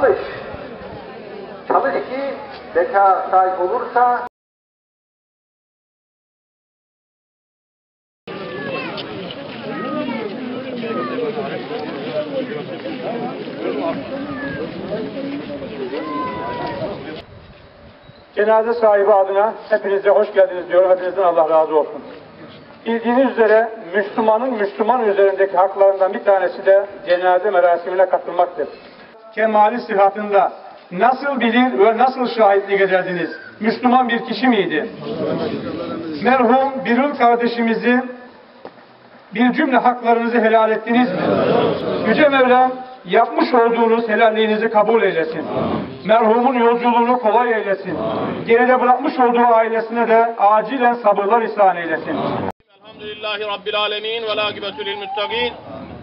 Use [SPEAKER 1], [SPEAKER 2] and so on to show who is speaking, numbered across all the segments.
[SPEAKER 1] Çalış. Çalış ki zeka sahip olursa
[SPEAKER 2] Cenaze sahibi adına hepinize hoş geldiniz diyorum. Hepinizden Allah razı olsun. Bildiğiniz üzere Müslümanın Müslüman üzerindeki haklarından bir tanesi de cenaze merasimine katılmaktır. Kemali sıhhatında nasıl bilir ve nasıl şahitlik ederdiniz? Müslüman bir kişi miydi? Merhum Birül kardeşimizi bir cümle haklarınızı helal ettiniz mi? Yüce Mevlam yapmış olduğunuz helalliğinizi kabul eylesin. Merhumun yolculuğunu kolay eylesin. Geride bırakmış olduğu ailesine de acilen sabırlar ihsan eylesin.
[SPEAKER 3] Elhamdülillahi Rabbil alemin ve lâkibetü lil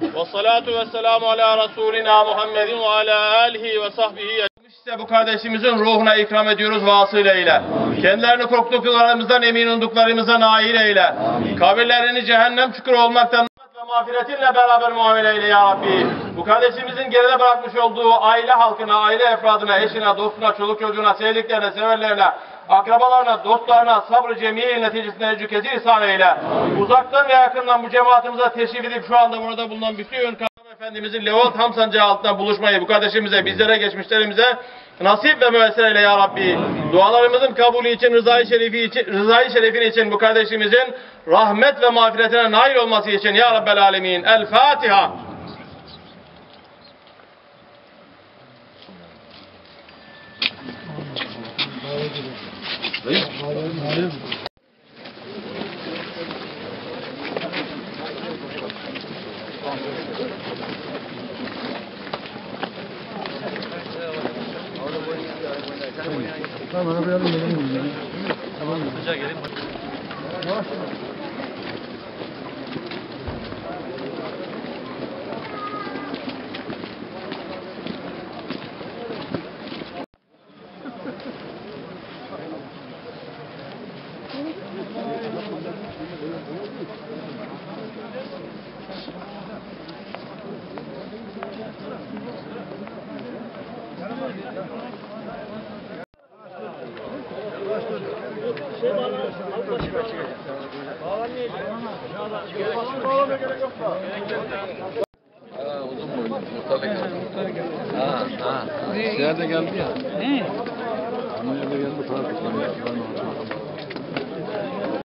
[SPEAKER 3] muttaqin. Ve salatu ve selamu ala Resulina Muhammedin ve ala alihi ve sahbihi. İşte bu kardeşimizin ruhuna ikram ediyoruz vasıleyle. Kendilerini korktuklarımızdan emin olduklarımıza nail eyle. Kabirlerini cehennem çukuru olmaktan ve mağfiretinle beraber muamele eyle ya Rabbi. Bu kardeşimizin geride bırakmış olduğu aile halkına, aile efradına, eşine, dostuna, çoluk çocuğuna, sevdiklerine, severlerine, akrabalarına, dostlarına sabrı cemiyel neticesinde ecükezi ihsan eyle. Uzaktan ve yakından bu cemaatimize teşrif edip şu anda burada bulunan bütün Kadın Efendimizin Levant Ham Sancağı altında buluşmayı bu kardeşimize, bizlere, geçmişlerimize nasip ve müessir eyle ya Rabbi. Dualarımızın kabulü için, rızayı şerifi için, rızayı şerifin için bu kardeşimizin rahmet ve mağfiretine nail olması için ya Rabbel Alemin. El Fatiha. Tamam, arabayı alalım. Tamam, gelin. Yavaş.
[SPEAKER 4] Nerede geldi ya? Ne? Nerede geldi?